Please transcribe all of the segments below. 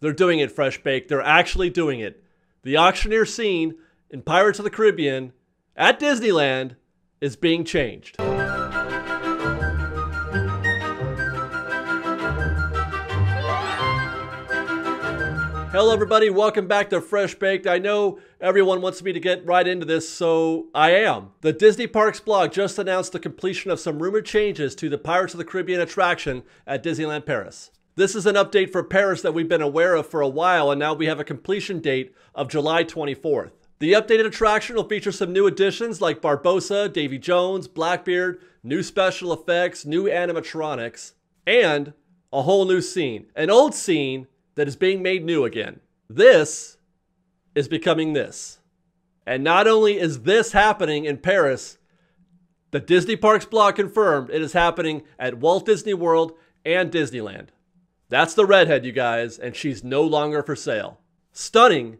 They're doing it, Fresh Bake. They're actually doing it. The auctioneer scene in Pirates of the Caribbean at Disneyland is being changed. Hello, everybody. Welcome back to Fresh Baked. I know everyone wants me to get right into this, so I am. The Disney Parks blog just announced the completion of some rumored changes to the Pirates of the Caribbean attraction at Disneyland Paris. This is an update for Paris that we've been aware of for a while, and now we have a completion date of July 24th. The updated attraction will feature some new additions like Barbossa, Davy Jones, Blackbeard, new special effects, new animatronics, and a whole new scene. An old scene that is being made new again. This is becoming this. And not only is this happening in Paris, the Disney Parks blog confirmed it is happening at Walt Disney World and Disneyland. That's the redhead, you guys, and she's no longer for sale. Stunning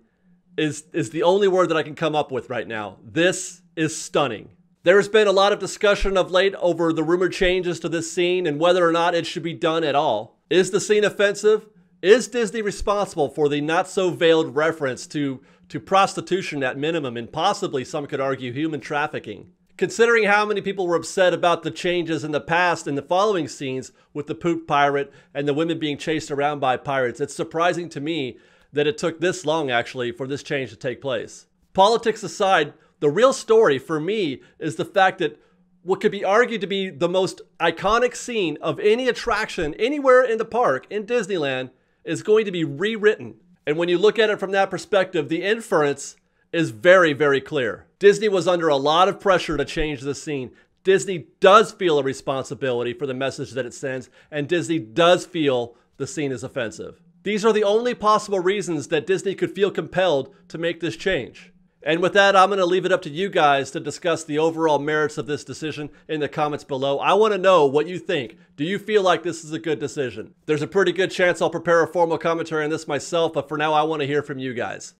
is, is the only word that I can come up with right now. This is stunning. There's been a lot of discussion of late over the rumored changes to this scene and whether or not it should be done at all. Is the scene offensive? Is Disney responsible for the not so veiled reference to, to prostitution at minimum and possibly, some could argue, human trafficking? Considering how many people were upset about the changes in the past in the following scenes with the poop pirate and the women being chased around by pirates, it's surprising to me that it took this long actually for this change to take place. Politics aside, the real story for me is the fact that what could be argued to be the most iconic scene of any attraction anywhere in the park in Disneyland is going to be rewritten. And when you look at it from that perspective, the inference is very, very clear. Disney was under a lot of pressure to change the scene. Disney does feel a responsibility for the message that it sends, and Disney does feel the scene is offensive. These are the only possible reasons that Disney could feel compelled to make this change. And with that, I'm going to leave it up to you guys to discuss the overall merits of this decision in the comments below. I want to know what you think. Do you feel like this is a good decision? There's a pretty good chance I'll prepare a formal commentary on this myself, but for now, I want to hear from you guys.